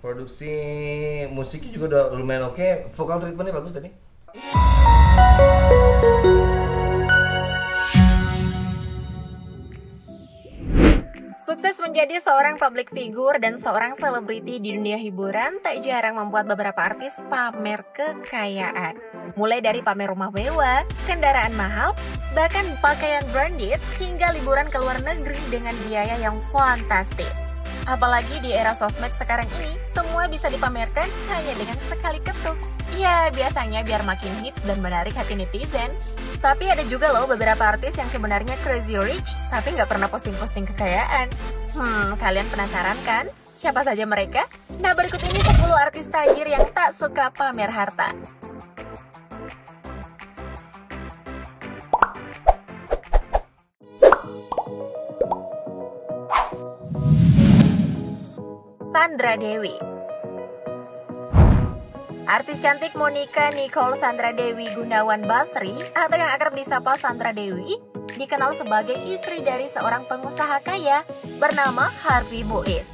Produksi musiknya juga udah lumayan oke. Vokal treatmentnya bagus tadi. Sukses menjadi seorang public figure dan seorang selebriti di dunia hiburan tak jarang membuat beberapa artis pamer kekayaan. Mulai dari pamer rumah mewah, kendaraan mahal, bahkan pakaian branded, hingga liburan ke luar negeri dengan biaya yang fantastis. Apalagi di era sosmed sekarang ini, semua bisa dipamerkan hanya dengan sekali ketuk. Ya, biasanya biar makin hits dan menarik hati netizen. Tapi ada juga loh beberapa artis yang sebenarnya crazy rich, tapi nggak pernah posting-posting kekayaan. Hmm, kalian penasaran kan? Siapa saja mereka? Nah, berikut ini 10 artis tajir yang tak suka pamer harta. Sandra Dewi Artis cantik Monica Nicole Sandra Dewi Gunawan Basri atau yang akrab disapa Sandra Dewi dikenal sebagai istri dari seorang pengusaha kaya bernama Harvey Bois.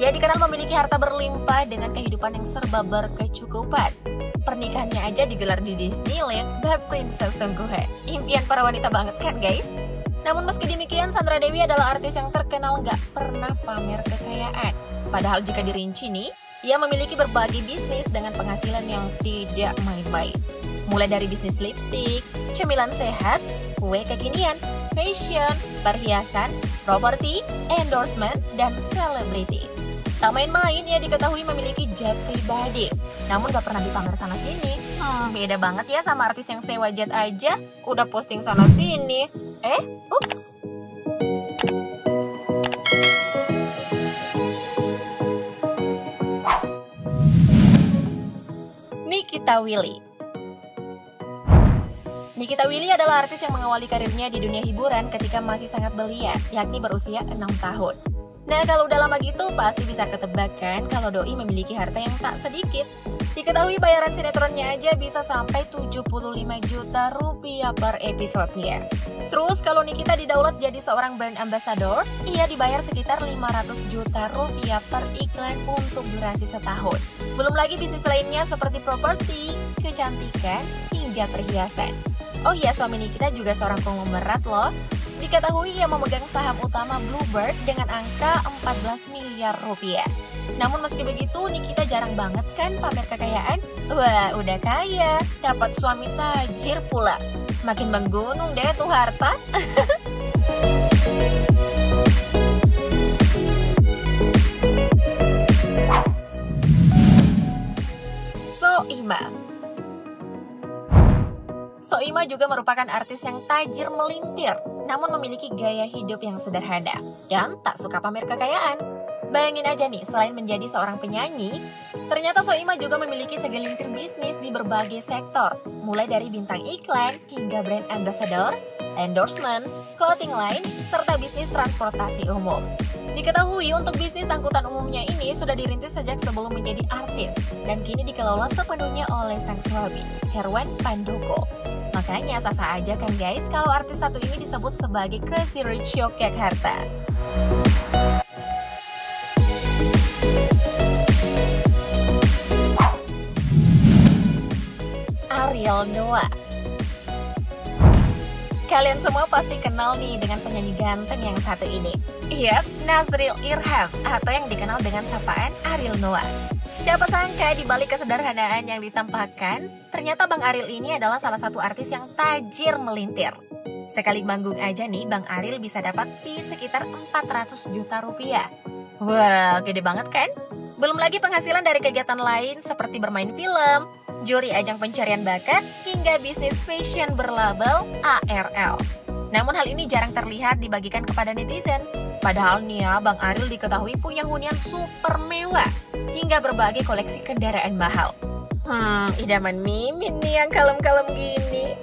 Ia dikenal memiliki harta berlimpah dengan kehidupan yang serba berkecukupan. Pernikahannya aja digelar di Disneyland, bak princess sungguhan. Impian para wanita banget kan guys? Namun meski demikian, Sandra Dewi adalah artis yang terkenal nggak pernah pamer kekayaan. Padahal jika dirinci nih, ia memiliki berbagai bisnis dengan penghasilan yang tidak main-main. Mulai dari bisnis lipstick, cemilan sehat, kue kekinian, fashion, perhiasan, properti, endorsement, dan selebriti. Tak main-main, ia diketahui memiliki jet pribadi. Namun gak pernah dipamer sana sini. Hmm, beda banget ya sama artis yang sewa jet aja, udah posting sana sini. Eh, ups, Nikita Willy. Nikita Willy adalah artis yang mengawali karirnya di dunia hiburan ketika masih sangat belia, yakni berusia 6 tahun. Nah, kalau udah lama gitu, pasti bisa ketebak kalau Doi memiliki harta yang tak sedikit. Diketahui bayaran sinetronnya aja bisa sampai 75 juta rupiah per episodenya. Terus kalau Nikita didaulat jadi seorang brand ambassador, ia dibayar sekitar 500 juta rupiah per iklan untuk durasi setahun. Belum lagi bisnis lainnya seperti properti, kecantikan, hingga perhiasan. Oh iya, suami Nikita juga seorang konglomerat loh. Diketahui ia memegang saham utama Bluebird dengan angka 14 miliar rupiah. Namun meski begitu, Nikita jarang banget kan pamer kekayaan? Wah, udah kaya, dapat suami tajir pula. Makin menggunung deh tuh harta. Soima Soima juga merupakan artis yang tajir melintir namun memiliki gaya hidup yang sederhana dan tak suka pamer kekayaan. Bayangin aja nih, selain menjadi seorang penyanyi, ternyata Soima juga memiliki segelintir bisnis di berbagai sektor, mulai dari bintang iklan hingga brand ambassador, endorsement, clothing line, serta bisnis transportasi umum. Diketahui untuk bisnis angkutan umumnya ini sudah dirintis sejak sebelum menjadi artis dan kini dikelola sepenuhnya oleh sang suami, Herwan Pandoko. Makanya sah-sah aja kan guys kalau artis satu ini disebut sebagai Crazy Rich Yogyakarta. Ariel Noah Kalian semua pasti kenal nih dengan penyanyi ganteng yang satu ini. Yap, Nazril Irham atau yang dikenal dengan sapaan Ariel Noah. Siapa sangka di balik kesederhanaan yang ditampakkan, ternyata Bang Aril ini adalah salah satu artis yang tajir melintir. Sekali manggung aja nih, Bang Aril bisa dapat di sekitar 400 juta rupiah. Wah, gede banget kan? Belum lagi penghasilan dari kegiatan lain seperti bermain film, juri ajang pencarian bakat, hingga bisnis fashion berlabel ARL. Namun hal ini jarang terlihat dibagikan kepada netizen. Padahal nih ya, Bang Aril diketahui punya hunian super mewah hingga berbagai koleksi kendaraan mahal. Hmm, idaman Mimin nih yang kalem-kalem gini.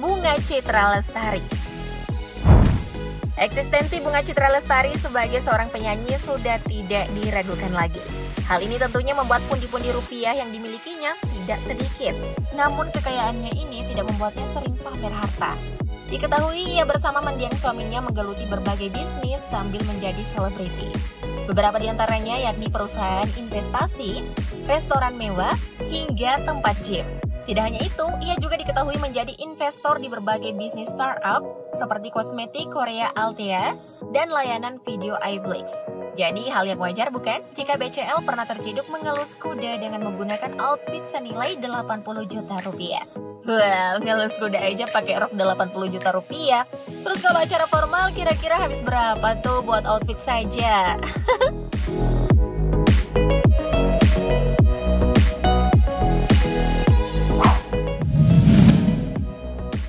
Bunga Citra Lestari Eksistensi Bunga Citra Lestari sebagai seorang penyanyi sudah tidak diragukan lagi. Hal ini tentunya membuat pundi-pundi rupiah yang dimilikinya tidak sedikit. Namun kekayaannya ini tidak membuatnya sering pamer harta. Diketahui ia bersama mendiang suaminya menggeluti berbagai bisnis sambil menjadi selebriti. Beberapa di antaranya yakni perusahaan investasi, restoran mewah, hingga tempat gym. Tidak hanya itu, ia juga diketahui menjadi investor di berbagai bisnis startup seperti kosmetik Korea Altea dan layanan video iFlix. Jadi hal yang wajar bukan jika BCL pernah terciduk mengelus kuda dengan menggunakan outfit senilai 80 juta rupiah. Wah, ngelus kuda aja pakai rok 80 juta rupiah. Terus kalau acara formal kira-kira habis berapa tuh buat outfit saja?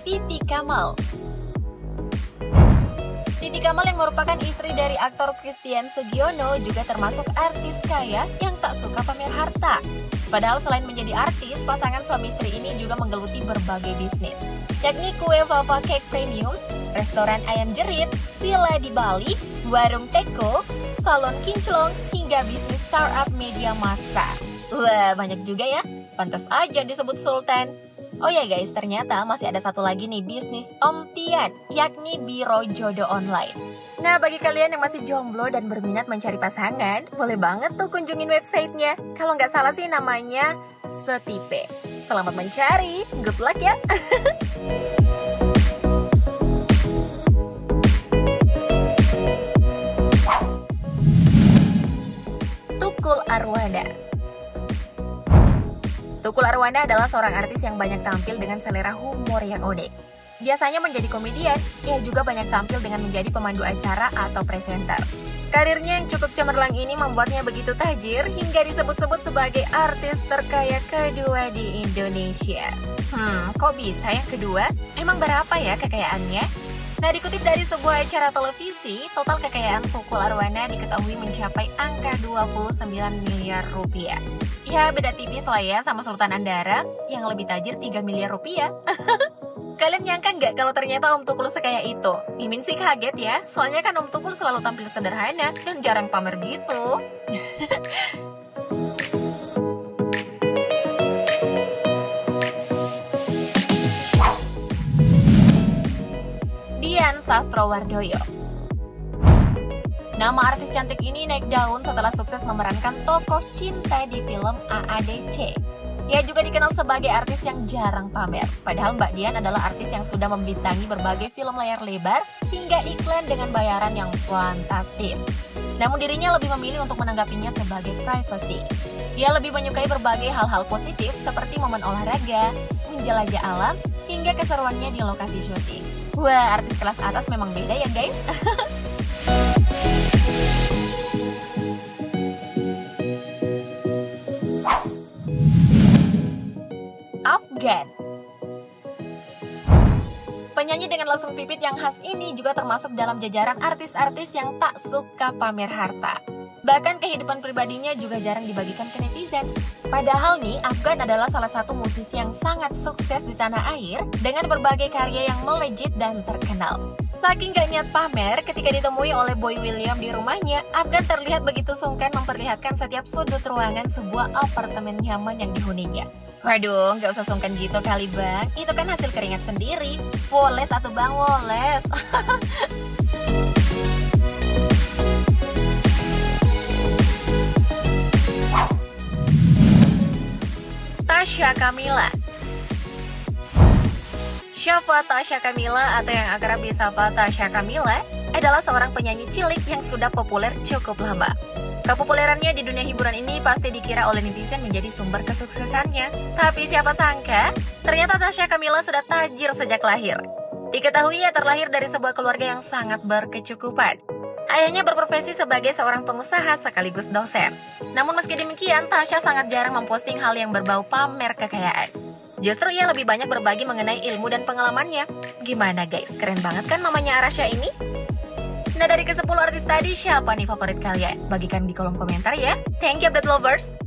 Titi Kamal Kamal yang merupakan istri dari aktor Christian Sugiono juga termasuk artis kaya yang tak suka pamer harta. Padahal selain menjadi artis, pasangan suami istri ini juga menggeluti berbagai bisnis, yakni kue Fava Cake Premium, restoran ayam jerit, villa di Bali, warung teko, salon kinclong, hingga bisnis startup media massa. Wah, banyak juga ya. Pantas aja disebut Sultan. Oh ya guys, ternyata masih ada satu lagi nih bisnis Om Tian, yakni Biro Jodoh Online. Nah, bagi kalian yang masih jomblo dan berminat mencari pasangan, boleh banget tuh kunjungin websitenya. Kalau nggak salah sih namanya Setipe. Selamat mencari, good luck ya! Tukul Arwana Tukul Arwana adalah seorang artis yang banyak tampil dengan selera humor yang unik. Biasanya menjadi komedian, ia juga banyak tampil dengan menjadi pemandu acara atau presenter. Karirnya yang cukup cemerlang ini membuatnya begitu tajir hingga disebut-sebut sebagai artis terkaya kedua di Indonesia. Hmm, kok bisa yang kedua? Emang berapa ya kekayaannya? Nah, dikutip dari sebuah acara televisi, total kekayaan Tukul Arwana diketahui mencapai angka 29 miliar rupiah. Ya, beda tipis lah ya sama Sultan Andara yang lebih tajir 3 miliar rupiah. Kalian nyangka nggak kalau ternyata Om Tukul sekaya itu? Mimin sih kaget ya, soalnya kan Om Tukul selalu tampil sederhana dan jarang pamer gitu. Dian Sastrowardoyo Nama artis cantik ini naik daun setelah sukses memerankan tokoh cinta di film AADC. Ia juga dikenal sebagai artis yang jarang pamer. Padahal Mbak Dian adalah artis yang sudah membintangi berbagai film layar lebar hingga iklan dengan bayaran yang fantastis. Namun dirinya lebih memilih untuk menanggapinya sebagai privacy. Ia lebih menyukai berbagai hal-hal positif seperti momen olahraga, menjelajah alam, hingga keseruannya di lokasi syuting. Wah, artis kelas atas memang beda ya guys. Afgan Penyanyi dengan langsung pipit yang khas ini juga termasuk dalam jajaran artis-artis yang tak suka pamer harta. Bahkan kehidupan pribadinya juga jarang dibagikan ke netizen. Padahal nih, Afgan adalah salah satu musisi yang sangat sukses di tanah air dengan berbagai karya yang melejit dan terkenal. Saking gak niat pamer, ketika ditemui oleh Boy William di rumahnya, Afgan terlihat begitu sungkan memperlihatkan setiap sudut ruangan sebuah apartemen nyaman yang dihuninya. Waduh, nggak usah sungkan gitu kali bang. Itu kan hasil keringat sendiri. Woles atau bang, woles. Tasya Kamila Siapa Tasya Kamila atau yang akrab disapa Tasya Kamila adalah seorang penyanyi cilik yang sudah populer cukup lama. Kepopulerannya di dunia hiburan ini pasti dikira oleh netizen menjadi sumber kesuksesannya. Tapi siapa sangka, ternyata Tasya Kamila sudah tajir sejak lahir. Diketahui ia terlahir dari sebuah keluarga yang sangat berkecukupan. Ayahnya berprofesi sebagai seorang pengusaha sekaligus dosen. Namun meski demikian, Tasya sangat jarang memposting hal yang berbau pamer kekayaan. Justru ia lebih banyak berbagi mengenai ilmu dan pengalamannya. Gimana guys, keren banget kan mamanya Arasya ini? Nah dari ke-10 artis tadi, siapa nih favorit kalian? Bagikan di kolom komentar ya. Thank you update lovers!